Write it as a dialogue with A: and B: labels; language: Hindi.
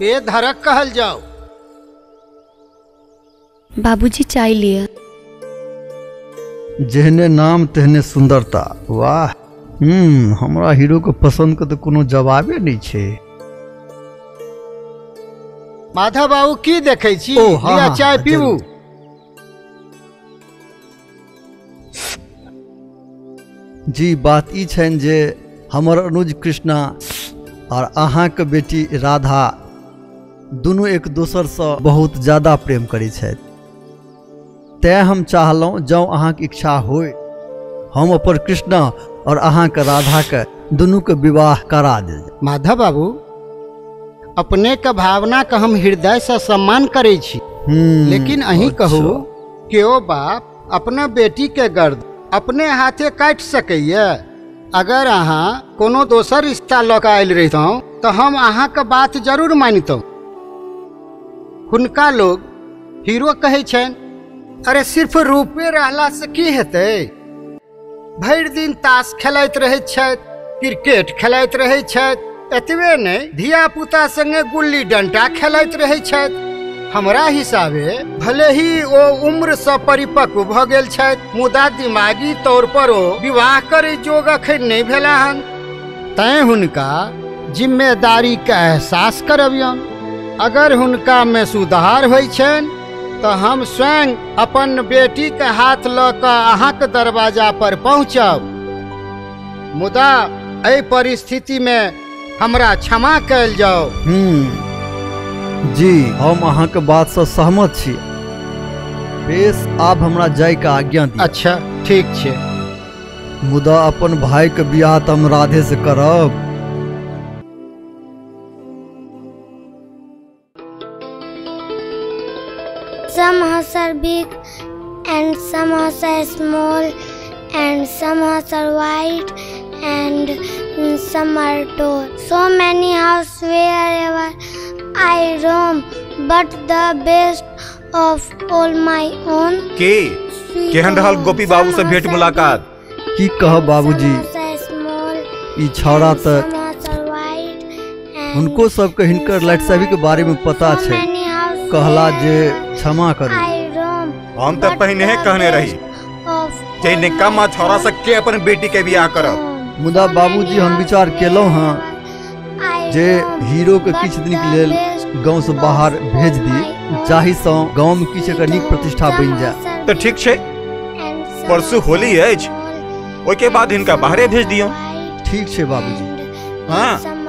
A: पे धरक कहल जाओ।
B: बाबूजी चाय लिया
C: जेहने नाम तेहने सुंदरता। वाह हम्म हमरा हीरो के पसंद के तो कोनो जवाबे नहीं छे।
A: माधव बाबू की देखै छी?
C: ओ, हाँ,
A: लिया
C: हाँ,
A: चाय पीबू
C: जी बात ई छनि जे हमर अनुज कृष्णा और अहाँके बेटी राधा दुनू एक दोसरसँ बहुत ज़्यादा प्रेम करै छथि तैँ हम चाहलहुँ जँ अहाँके इच्छा होय हम अपन कृष्णा और अहाँके राधाके दुनूके विवाह करा देल जाय।
A: माधव बाबू अपने के भावना के हम हृदय से सम्मान करै छी
C: हम्म,
A: लेकिन अही
C: अच्छा।
A: कहू कि ओ बाप अपना बेटी के गर्द अपने हाथे काटि सकैया अगर अहाँ कोनो दोसर रिश्ता लऽ कऽ आयल रहितहुँ तऽ हम अहाँके बात ज़रूर मानितहुँ हुनका लोग हीरो कहै छनि, अरे सिर्फ़ रूपे रहला से की हेतै? भरि दिन ताश खेलाइत रहैत छथि, क्रिकेट खेलाइत रहैत छथि, एतबे नहि धिया पुता संगे गुल्ली डंटा खेलाइत रहैत छथि। हमरा हिसाबे भले ही ओ उम्र से परिपक्व भ गेल छथि, मुदा दिमागी तौर पर ओ विवाह करे जोग अखन नहि भेला हन तैं हुनका ज़िम्मेदारी के एहसास करबियन। अगर हुनका में सुधार होइ छनि तऽ हम स्वयं अपन बेटी के हाथ लऽ कऽ अहाँके दरवाज़ा पर पहुँचब। मुदा एहि परिस्थिति में हमरा क्षमा कयल जाओ
C: हम्म। जी हम अहाँके बातसँ सहमत छी। बेस आब हमरा जायके आज्ञा दिअ।
A: अच्छा ठीक छै।
C: मुदा अपन भाइके बियाह तऽ हम राधे से करब।
D: Some horses are big and some horses are small and some horses are white and some are tall. So many houses wherever I roam, but the best of all my own.
E: के केहन रहल गोपी बाबू से भेंट मुलाकात
C: की कहब बाबूजी ई छौड़ा तऽ हुनको सबके हिनकर लाइटसाबी के बारे में पता छै कहला जे क्षमा करू।
E: हम तऽ पहिने कहने रही। जे निकम्मा छौड़ा से के अपन बेटी के बियाह करब
C: मुदा बाबूजी हम विचार केलहुँ हँ। जे हीरो के किछु दिन के लेल गाँव से बाहर भेज दी जाहि सँ गाँव में किछु एकर नीक प्रतिष्ठा बनि जाय
E: तऽ ठीक छै। परसू होली अछि। ओहिके बाद हिनका बाहरे भेज दियौ।
C: ठीक छै बाबूजी।
E: हाँ।